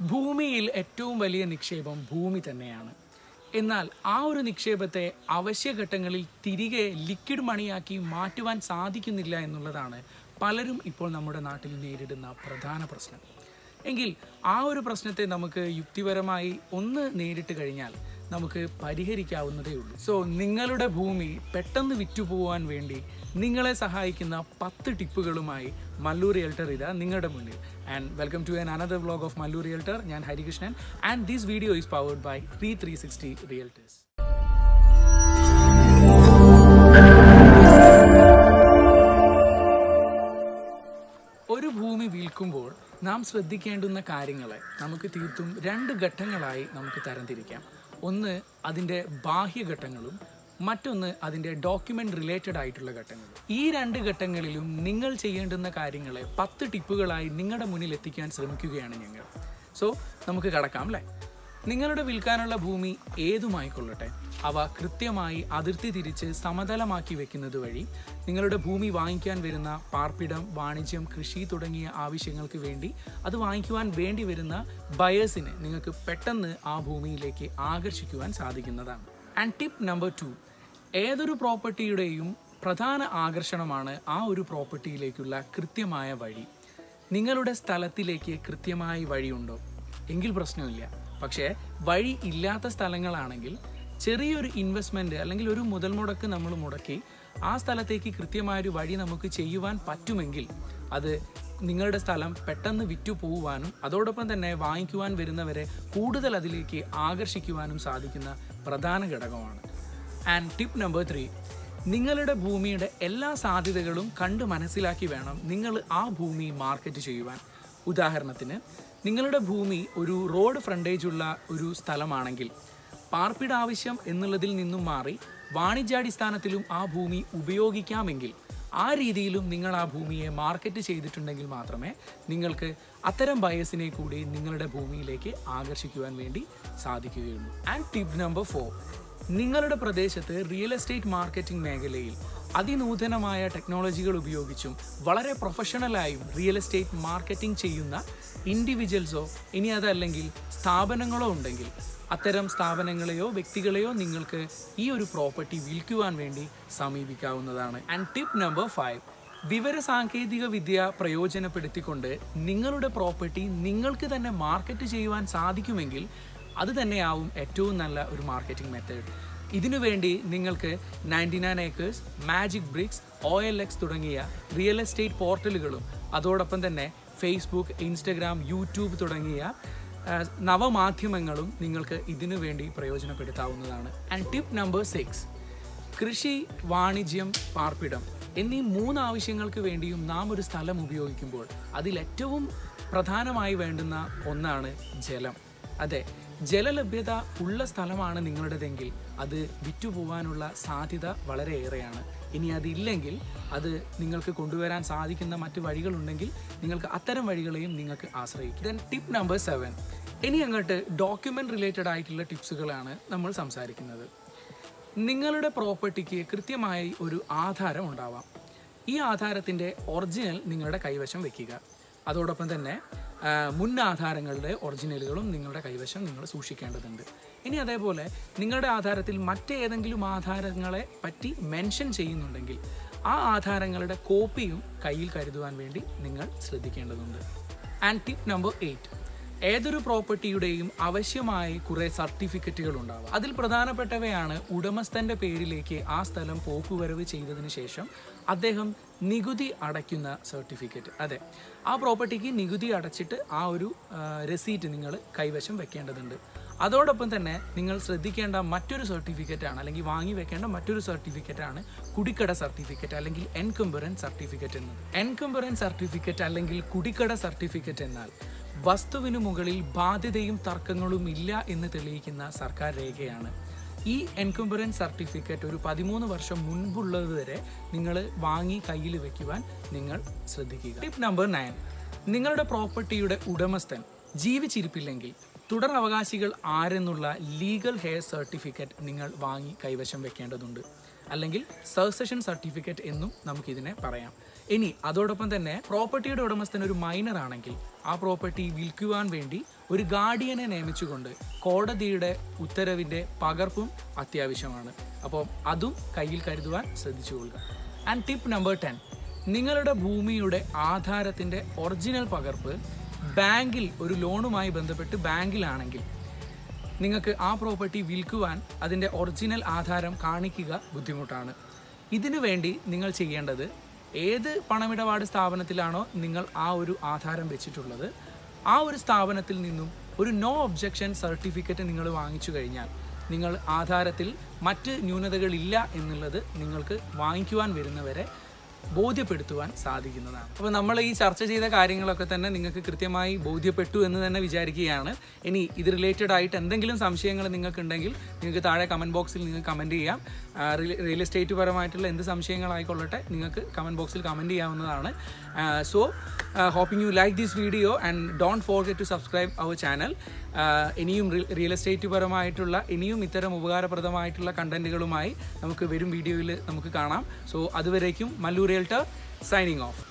ഭൂമിയിൽ ഏറ്റവും വലിയ നിക്ഷേപം ഭൂമി തന്നെയാണ്. എന്നാൽ ആ ഒരു നിക്ഷേപത്തെ അവശ്യഘട്ടങ്ങളിൽ തിരികെ ലിക്വിഡ് മണിയാക്കി മാറ്റുവാൻ സാധിക്കുന്നില്ല എന്നുള്ളതാണ് പലരും ഇപ്പോൾ നമ്മുടെ നാട്ടിൽ നേരിടുന്ന പ്രധാന പ്രശ്നം. എങ്കിൽ ആ ഒരു പ്രശ്നത്തെ നമുക്ക് യുക്തിപരമായി ഒന്ന് നേരിട്ട് കഴിഞ്ഞാൽ നമുക്ക് പരിഹരിക്കാവുന്നതേ ഉള്ളൂ. സോ നിങ്ങളുടെ ഭൂമി പെട്ടെന്ന് വിറ്റുപോകാൻ വേണ്ടി നിങ്ങളെ സഹായിക്കുന്ന പത്ത് ടിപ്പുകളുമായി മല്ലൂർ റിയൽട്ടർ ഇതാ നിങ്ങളുടെ മുന്നിൽ. And welcome to an another vlog of Mallur realtor ഞാൻ Harikrishnan. And this video is powered by three three sixty realtors ഒരു ഭൂമി വിൽക്കുമ്പോൾ നാം ശ്രദ്ധിക്കേണ്ടുന്ന കാര്യങ്ങളെ നമുക്ക് തീർത്തും രണ്ട് ഘട്ടങ്ങളായി നമുക്ക് തരംതിരിക്കാം. ഒന്ന് അതിന്റെ ബാഹ്യഘട്ടങ്ങളും മറ്റൊന്ന് അതിന്റെ ഡോക്യുമെന്റ് റിലേറ്റഡ് ആയിട്ടുള്ള ഘട്ടങ്ങൾ ഈ രണ്ട് ഘട്ടങ്ങളിലും നിങ്ങൾ ചെയ്യേണ്ടുന്ന കാര്യങ്ങളെ പത്ത് ടിപ്പുകളായി നിങ്ങളുടെ മുന്നിൽ എത്തിക്കാൻ ശ്രമിക്കുകയാണ് ഞങ്ങൾ. സോ നമുക്ക് കടക്കാം അല്ലേ? നിങ്ങളുടെ വിൽക്കാനുള്ള ഭൂമി ഏതുമായിക്കൊള്ളട്ടെ? അവ കൃത്യമായി അതിർത്തി തിരിച്ച് സമതലമാക്കി വെക്കുന്നത് വഴി നിങ്ങളുടെ ഭൂമി വാങ്ങിക്കാൻ വരുന്ന പാർപ്പിടം വാണിജ്യം കൃഷി തുടങ്ങിയ ആവശ്യങ്ങൾക്ക് വേണ്ടി അത് വാങ്ങിക്കുവാൻ വേണ്ടി വരുന്ന ബയേഴ്സിനെ നിങ്ങൾക്ക് പെട്ടെന്ന് ആ ഭൂമിയിലേക്ക് ആകർഷിക്കുവാൻ സാധിക്കുന്നതാണ്. ആൻഡ് ടിപ്പ് നമ്പർ ടു ഏതൊരു പ്രോപ്പർട്ടിയുടെയും പ്രധാന ആകർഷണമാണ് ആ ഒരു പ്രോപ്പർട്ടിയിലേക്കുള്ള കൃത്യമായ വഴി. നിങ്ങളുടെ സ്ഥലത്തിലേക്ക് കൃത്യമായി വഴിയുണ്ടോ? എങ്കിൽ പ്രശ്നമില്ല. പക്ഷേ വഴി ഇല്ലാത്ത സ്ഥലങ്ങളാണെങ്കിൽ ചെറിയൊരു ഇൻവെസ്റ്റ്മെന്റ് അല്ലെങ്കിൽ ഒരു മുതൽ മുടക്ക് നമ്മൾ മുടക്കി ആ സ്ഥലത്തേക്ക് കൃത്യമായൊരു വഴി നമുക്ക് ചെയ്യുവാൻ പറ്റുമെങ്കിൽ അത് നിങ്ങളുടെ സ്ഥലം പെട്ടെന്ന് വിറ്റു പോകുവാനും അതോടൊപ്പം തന്നെ വാങ്ങിക്കുവാൻ വരുന്നവരെ കൂടുതൽ അതിലേക്ക് ആകർഷിക്കുവാനും സാധിക്കുന്ന പ്രധാന ഘടകമാണ്. ആൻഡ് ടിപ്പ് നമ്പർ ത്രീ നിങ്ങളുടെ ഭൂമിയുടെ എല്ലാ സാധ്യതകളും കണ്ട് മനസ്സിലാക്കി വേണം നിങ്ങൾ ആ ഭൂമി മാർക്കറ്റ് ചെയ്യുവാൻ. ഉദാഹരണത്തിന് നിങ്ങളുടെ ഭൂമി ഒരു റോഡ് ഫ്രണ്ടേജ് ഉള്ള ഒരു സ്ഥലമാണെങ്കിൽ പാർപ്പിട ആവശ്യം എന്നുള്ളതിൽ നിന്നും മാറി വാണിജ്യാടിസ്ഥാനത്തിലും ആ ഭൂമി ഉപയോഗിക്കാമെങ്കിൽ ആ രീതിയിലും നിങ്ങൾ ആ ഭൂമിയെ മാർക്കറ്റ് ചെയ്തിട്ടുണ്ടെങ്കിൽ മാത്രമേ നിങ്ങൾക്ക് അത്തരം ബയസിനെ കൂടി നിങ്ങളുടെ ഭൂമിയിലേക്ക് ആകർഷിക്കുവാൻ വേണ്ടി സാധിക്കുകയുള്ളൂ. ആൻഡ് ടിപ്പ് നമ്പർ ഫോർ നിങ്ങളുടെ പ്രദേശത്ത് റിയൽ എസ്റ്റേറ്റ് മാർക്കറ്റിംഗ് മേഖലയിൽ അതിനൂതനമായ ടെക്നോളജികൾ ഉപയോഗിച്ചും വളരെ പ്രൊഫഷണലായും റിയൽ എസ്റ്റേറ്റ് മാർക്കറ്റിംഗ് ചെയ്യുന്ന ഇൻഡിവിജ്വൽസോ ഇനി അതല്ലെങ്കിൽ സ്ഥാപനങ്ങളോ ഉണ്ടെങ്കിൽ അത്തരം സ്ഥാപനങ്ങളെയോ വ്യക്തികളെയോ നിങ്ങൾക്ക് ഈ ഒരു പ്രോപ്പർട്ടി വിൽക്കുവാൻ വേണ്ടി സമീപിക്കാവുന്നതാണ്. ആൻഡ് ടിപ്പ് നമ്പർ ഫൈവ് വിവര സാങ്കേതിക വിദ്യ പ്രയോജനപ്പെടുത്തിക്കൊണ്ട് നിങ്ങളുടെ പ്രോപ്പർട്ടി നിങ്ങൾക്ക് തന്നെ മാർക്കറ്റ് ചെയ്യുവാൻ സാധിക്കുമെങ്കിൽ അത് തന്നെയാവും ഏറ്റവും നല്ല ഒരു മാർക്കറ്റിംഗ് മെത്തേഡ് ഇതിനു വേണ്ടി നിങ്ങൾക്ക് ninety nine acres Magic Bricks O L X തുടങ്ങിയ റിയൽ എസ്റ്റേറ്റ് പോർട്ടലുകളും അതോടൊപ്പം തന്നെ ഫേസ്ബുക്ക് ഇൻസ്റ്റഗ്രാം യൂട്യൂബ് തുടങ്ങിയ നവമാധ്യമങ്ങളും നിങ്ങൾക്ക് ഇതിനു വേണ്ടി പ്രയോജനപ്പെടുത്താവുന്നതാണ്. ആൻഡ് ടിപ്പ് നമ്പർ സിക്സ് കൃഷി വാണിജ്യം പാർപ്പിടം. എന്നീ മൂന്ന് ആവശ്യങ്ങൾക്ക് വേണ്ടിയും നാം ഒരു സ്ഥലം ഉപയോഗിക്കുമ്പോൾ അതിലേറ്റവും പ്രധാനമായി വേണ്ടുന്ന ഒന്നാണ് ജലം. അതെ ജലലഭ്യത ഉള്ള സ്ഥലമാണ് നിങ്ങളുടേതെങ്കിൽ അത് വിറ്റുപോകാനുള്ള സാധ്യത വളരെയേറെയാണ് ഇനി അതില്ലെങ്കിൽ അത് നിങ്ങൾക്ക് കൊണ്ടുവരാൻ സാധിക്കുന്ന മറ്റ് വഴികളുണ്ടെങ്കിൽ നിങ്ങൾക്ക് അത്തരം വഴികളെയും നിങ്ങൾക്ക് ആശ്രയിക്കും. ദെൻ ടിപ്പ് നമ്പർ സെവൻ ഇനി അങ്ങോട്ട് ഡോക്യുമെന്റ് റിലേറ്റഡ് ആയിട്ടുള്ള ടിപ്സുകളാണ് നമ്മൾ സംസാരിക്കുന്നത്. നിങ്ങളുടെ പ്രോപ്പർട്ടിക്ക് കൃത്യമായി ഒരു ആധാരം ഉണ്ടാവാം. ഈ ആധാരത്തിന്റെ ഒറിജിനൽ നിങ്ങളുടെ കൈവശം വയ്ക്കുക. അതോടൊപ്പം തന്നെ മുൻ ആധാരങ്ങളുടെ ഒറിജിനലുകളും നിങ്ങളുടെ കൈവശം നിങ്ങൾ സൂക്ഷിക്കേണ്ടതുണ്ട്. ഇനി അതേപോലെ നിങ്ങളുടെ ആധാരത്തിൽ മറ്റേതെങ്കിലും ആധാരങ്ങളെ പറ്റി മെൻഷൻ ചെയ്യുന്നുണ്ടെങ്കിൽ ആ ആധാരങ്ങളുടെ കോപ്പിയും കയ്യിൽ കരുതുവാൻ വേണ്ടി നിങ്ങൾ ശ്രദ്ധിക്കേണ്ടതുണ്ട്. ആൻഡ് ടിപ്പ് നമ്പർ എയ്റ്റ് ഏതൊരു പ്രോപ്പർട്ടിയുടെയും ആവശ്യമായി കുറെ സർട്ടിഫിക്കറ്റുകൾ ഉണ്ടാവുക അതിൽ പ്രധാനപ്പെട്ടവയാണ് ഉടമസ്ഥന്റെ പേരിലേക്ക് ആ സ്ഥലം പോക്കുവരവ് ചെയ്തതിന് ശേഷം അദ്ദേഹം നികുതി അടയ്ക്കുന്ന സർട്ടിഫിക്കറ്റ്. അതെ ആ പ്രോപ്പർട്ടിക്ക് നികുതി അടച്ചിട്ട് ആ ഒരു റെസീറ്റ് നിങ്ങൾ കൈവശം വെക്കേണ്ടതുണ്ട്. അതോടൊപ്പം തന്നെ നിങ്ങൾ ശ്രദ്ധിക്കേണ്ട മറ്റൊരു സർട്ടിഫിക്കറ്റാണ് അല്ലെങ്കിൽ വാങ്ങി വെക്കേണ്ട മറ്റൊരു സർട്ടിഫിക്കറ്റാണ് കുടിക്കട സർട്ടിഫിക്കറ്റ് അല്ലെങ്കിൽ എൻകംബറൻസ് സർട്ടിഫിക്കറ്റ് എന്നത്. എൻകംബറൻസ് സർട്ടിഫിക്കറ്റ് അല്ലെങ്കിൽ കുടിക്കട സർട്ടിഫിക്കറ്റ് എന്നാൽ വസ്തുവിന് മുകളിൽ ബാധ്യതയും തർക്കങ്ങളും ഇല്ല എന്ന് തെളിയിക്കുന്ന സർക്കാർ രേഖയാണ്. ഈ എൻകംബറൻസ് സർട്ടിഫിക്കറ്റ് ഒരു പതിമൂന്ന് വർഷം മുൻപുള്ളത് വരെ നിങ്ങൾ വാങ്ങി കയ്യിൽ വെക്കുവാൻ നിങ്ങൾ ശ്രദ്ധിക്കുക. ടിപ്പ് നമ്പർ നയൻ നിങ്ങളുടെ പ്രോപ്പർട്ടിയുടെ ഉടമസ്ഥൻ ജീവിച്ചിരിപ്പില്ലെങ്കിൽ തുടർ അവകാശികൾ ആരെന്നുള്ള ലീഗൽ ഹെയർ സർട്ടിഫിക്കറ്റ് നിങ്ങൾ വാങ്ങി കൈവശം വെക്കേണ്ടതുണ്ട്. അല്ലെങ്കിൽ സക്സഷൻ സർട്ടിഫിക്കറ്റ് എന്നും നമുക്കിതിനെ പറയാം. ഇനി അതോടൊപ്പം തന്നെ പ്രോപ്പർട്ടിയുടെ ഉടമസ്ഥൻ ഒരു മൈനർ ആണെങ്കിൽ ആ പ്രോപ്പർട്ടി വിൽക്കുവാൻ വേണ്ടി ഒരു ഗാർഡിയനെ നിയമിച്ചുകൊണ്ട് കോടതിയുടെ ഉത്തരവിന്റെ പകർപ്പും അത്യാവശ്യമാണ്. അപ്പോൾ അതും കയ്യിൽ കരുതുവാൻ ശ്രദ്ധിച്ചുകൊള്ളുക. ആൻഡ് ടിപ്പ് നമ്പർ ടെൻ നിങ്ങളുടെ ഭൂമിയുടെ ആധാരത്തിന്റെ ഒറിജിനൽ പകർപ്പ് ബാങ്കിൽ ഒരു ലോണുമായി ബന്ധപ്പെട്ട് ബാങ്കിലാണെങ്കിൽ നിങ്ങൾക്ക് ആ പ്രോപ്പർട്ടി വിൽക്കുവാൻ അതിന്റെ ഒറിജിനൽ ആധാരം കാണിക്കുക ബുദ്ധിമുട്ടാണ്. ഇതിനു വേണ്ടി നിങ്ങൾ ചെയ്യേണ്ടത് ഏത് പണമിടപാട് സ്ഥാപനത്തിലാണോ നിങ്ങൾ ആ ഒരു ആധാരം വെച്ചിട്ടുള്ളത് ആ ഒരു സ്ഥാപനത്തിൽ നിന്നും ഒരു നോ ഒബ്ജക്ഷൻ സർട്ടിഫിക്കറ്റ് നിങ്ങൾ വാങ്ങിച്ചു കഴിഞ്ഞാൽ നിങ്ങൾ ആധാരത്തിൽ മറ്റ് ന്യൂനതകളില്ല എന്നുള്ളത് നിങ്ങൾക്ക് വാങ്ങിക്കുവാൻ വരുന്നവരെ ബോധ്യപ്പെടുത്തുവാൻ സാധിക്കുന്നതാണ്. അപ്പോൾ നമ്മൾ ഈ ചർച്ച ചെയ്ത കാര്യങ്ങളൊക്കെ തന്നെ നിങ്ങൾക്ക് കൃത്യമായി ബോധ്യപ്പെട്ടു എന്ന് തന്നെ വിചാരിക്കുകയാണ്. ഇനി ഇത് റിലേറ്റഡ് ആയിട്ട് എന്തെങ്കിലും സംശയങ്ങൾ നിങ്ങൾക്കുണ്ടെങ്കിൽ നിങ്ങൾക്ക് താഴെ കമന്റ് ബോക്സിൽ നിങ്ങൾക്ക് കമന്റ് ചെയ്യാം. റിയൽ എസ്റ്റേറ്റ് പരമായിട്ടുള്ള എന്ത് സംശയങ്ങളായിക്കൊള്ളട്ടെ നിങ്ങൾക്ക് കമന്റ് ബോക്സിൽ കമന്റ് ചെയ്യാവുന്നതാണ്. So hoping you like this video and don't forget to subscribe our channel ഇനിയും റിയൽ എസ്റ്റേറ്റ് പരമായിട്ടുള്ള ഇനിയും ഇത്തരം ഉപകാരപ്രദമായിട്ടുള്ള കണ്ടന്റുകളുമായി നമുക്ക് വരും വീഡിയോയിൽ നമുക്ക് കാണാം. സോ അതുവരേക്കും മല്ലു റിയൽട്ടർ സൈനിങ് ഓഫ്